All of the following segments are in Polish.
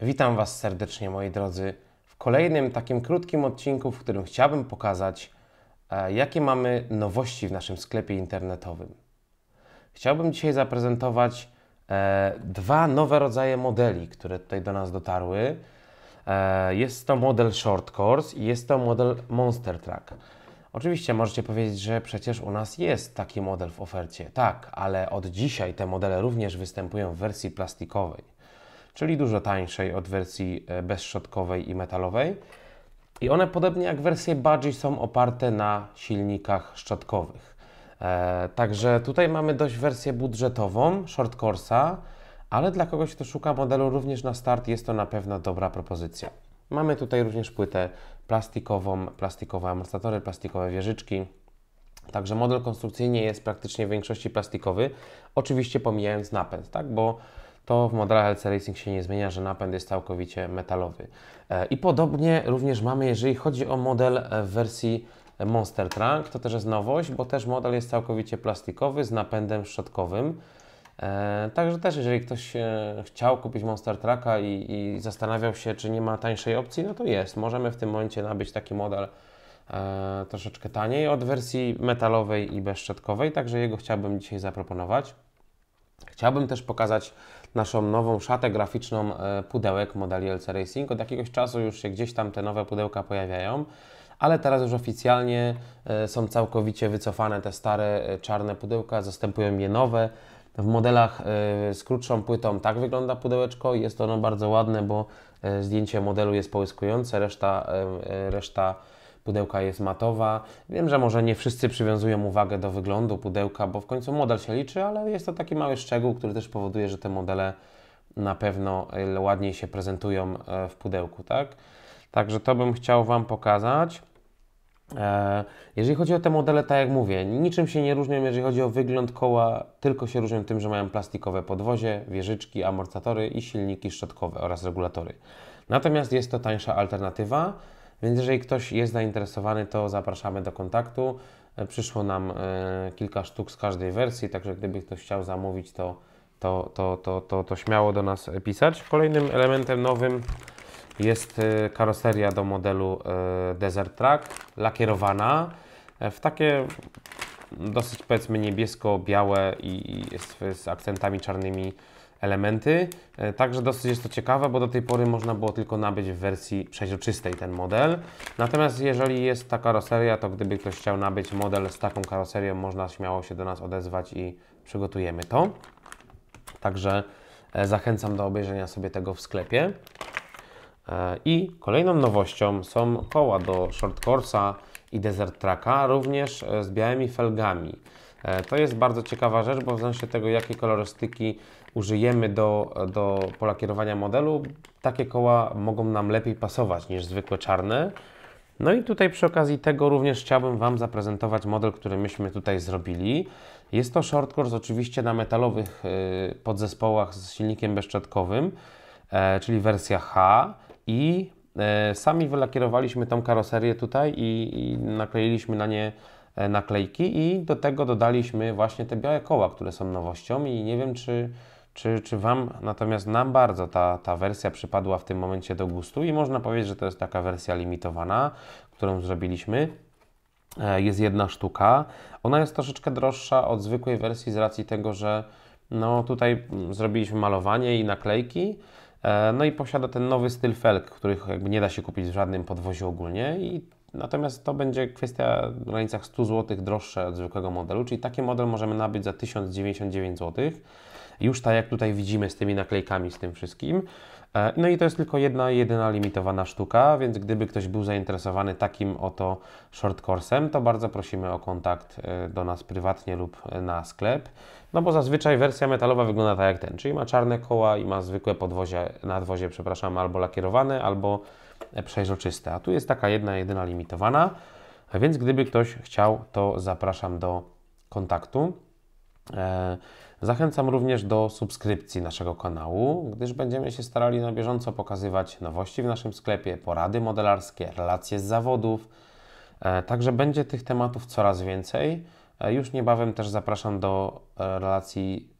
Witam Was serdecznie, moi drodzy, w kolejnym takim krótkim odcinku, w którym chciałbym pokazać, e, jakie mamy nowości w naszym sklepie internetowym. Chciałbym dzisiaj zaprezentować e, dwa nowe rodzaje modeli, które tutaj do nas dotarły. E, jest to model Short Course i jest to model Monster Truck. Oczywiście możecie powiedzieć, że przecież u nas jest taki model w ofercie. Tak, ale od dzisiaj te modele również występują w wersji plastikowej, czyli dużo tańszej od wersji e, bezszczotkowej i metalowej. I one, podobnie jak wersje Budgie, są oparte na silnikach szczotkowych. E, także tutaj mamy dość wersję budżetową, short course'a, ale dla kogoś, kto szuka modelu również na start, jest to na pewno dobra propozycja. Mamy tutaj również płytę plastikową, plastikowe amortyzatory, plastikowe wieżyczki. Także model konstrukcyjnie jest praktycznie w większości plastikowy, oczywiście pomijając napęd, tak? bo to w modelach LC Racing się nie zmienia, że napęd jest całkowicie metalowy. E, I podobnie również mamy, jeżeli chodzi o model w wersji Monster Truck, to też jest nowość, bo też model jest całkowicie plastikowy z napędem szczotkowym. E, także też, jeżeli ktoś e, chciał kupić Monster Trucka i, i, zastanawiał się, czy nie ma tańszej opcji, no to jest. Możemy w tym momencie nabyć taki model e, troszeczkę taniej od wersji metalowej i bezszczotkowej, także jego chciałbym dzisiaj zaproponować. Chciałbym też pokazać naszą nową szatę graficzną e, pudełek modeli LC Racing. Od jakiegoś czasu już się gdzieś tam te nowe pudełka pojawiają, ale teraz już oficjalnie e, są całkowicie wycofane te stare e, czarne pudełka, zastępują je nowe. W modelach z krótszą płytą tak wygląda pudełeczko. Jest ono bardzo ładne, bo zdjęcie modelu jest połyskujące, reszta, reszta pudełka jest matowa. Wiem, że może nie wszyscy przywiązują uwagę do wyglądu pudełka, bo w końcu model się liczy, ale jest to taki mały szczegół, który też powoduje, że te modele na pewno e, ładniej się prezentują e, w pudełku, tak? Także to bym chciał Wam pokazać. E, jeżeli chodzi o te modele, tak jak mówię, niczym się nie różnią, jeżeli chodzi o wygląd koła, tylko się różnią tym, że mają plastikowe podwozie, wieżyczki, amortyzatory i silniki szczotkowe oraz regulatory. Natomiast jest to tańsza alternatywa. Więc jeżeli ktoś jest zainteresowany, to zapraszamy do kontaktu. E, przyszło nam e, kilka sztuk z każdej wersji, także gdyby ktoś chciał zamówić, to, to, to, to, to, to śmiało do nas pisać. Kolejnym elementem nowym jest e, karoseria do modelu Desert Track, lakierowana w takie dosyć powiedzmy niebiesko-białe i z, z akcentami czarnymi elementy. E, także dosyć jest to ciekawe, bo do tej pory można było tylko nabyć w wersji przeźroczystej ten model. Natomiast jeżeli jest ta karoseria, to gdyby ktoś chciał nabyć model z taką karoserią, można śmiało się do nas odezwać i przygotujemy to. Także e, zachęcam do obejrzenia sobie tego w sklepie. E, I kolejną nowością są koła do Short Course'a i Desert Tracka, również z białymi felgami. To jest bardzo ciekawa rzecz, bo w od tego, jakiej kolorystyki użyjemy do, do polakierowania modelu, takie koła mogą nam lepiej pasować niż zwykłe czarne. No i tutaj przy okazji tego również chciałbym Wam zaprezentować model, który myśmy tutaj zrobili. Jest to short course oczywiście na metalowych y, podzespołach z silnikiem bezszczetkowym, e, czyli wersja H i e, sami wylakierowaliśmy tą karoserię tutaj i, i nakleiliśmy na nie e, naklejki i do tego dodaliśmy właśnie te białe koła, które są nowością i nie wiem czy czy, czy Wam, natomiast nam bardzo ta, ta wersja przypadła w tym momencie do gustu i można powiedzieć, że to jest taka wersja limitowana, którą zrobiliśmy. E, jest jedna sztuka. Ona jest troszeczkę droższa od zwykłej wersji z racji tego, że no tutaj zrobiliśmy malowanie i naklejki. E, no i posiada ten nowy styl felg, których jakby nie da się kupić w żadnym podwoziu ogólnie i Natomiast to będzie kwestia w granicach 100 zł droższe od zwykłego modelu, czyli taki model możemy nabyć za 1099 zł. Już tak jak tutaj widzimy z tymi naklejkami, z tym wszystkim. E, no i to jest tylko jedna, jedyna limitowana sztuka, więc gdyby ktoś był zainteresowany takim oto short course'em, to bardzo prosimy o kontakt e, do nas prywatnie lub na sklep. No bo zazwyczaj wersja metalowa wygląda tak jak ten, czyli ma czarne koła i ma zwykłe podwozie, nadwozie, przepraszam, albo lakierowane, albo przejrzyste. A tu jest taka jedna, jedyna limitowana, a więc gdyby ktoś chciał, to zapraszam do kontaktu. E, zachęcam również do subskrypcji naszego kanału, gdyż będziemy się starali na bieżąco pokazywać nowości w naszym sklepie, porady modelarskie, relacje z zawodów. E, także będzie tych tematów coraz więcej. E, już niebawem też zapraszam do relacji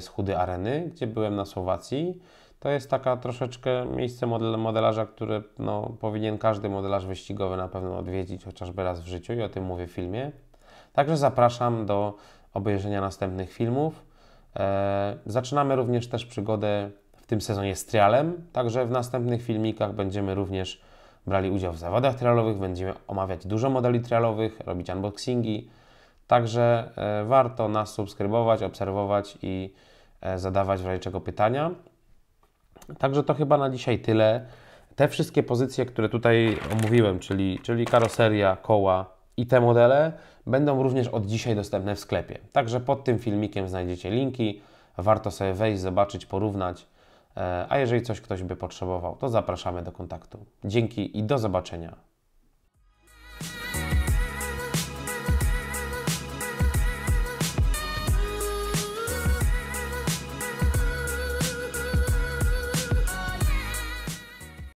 z Chudy Areny, gdzie byłem na Słowacji. To jest taka troszeczkę miejsce model, modelarza, które no, powinien każdy modelarz wyścigowy na pewno odwiedzić chociażby raz w życiu i o tym mówię w filmie. Także zapraszam do obejrzenia następnych filmów. E, zaczynamy również też przygodę w tym sezonie z trialem, także w następnych filmikach będziemy również brali udział w zawodach trialowych, będziemy omawiać dużo modeli trialowych, robić unboxingi. Także e, warto nas subskrybować, obserwować i e, zadawać w razie czego pytania. Także to chyba na dzisiaj tyle. Te wszystkie pozycje, które tutaj omówiłem, czyli, czyli karoseria, koła i te modele, będą również od dzisiaj dostępne w sklepie. Także pod tym filmikiem znajdziecie linki. Warto sobie wejść, zobaczyć, porównać. E, a jeżeli coś ktoś by potrzebował, to zapraszamy do kontaktu. Dzięki i do zobaczenia.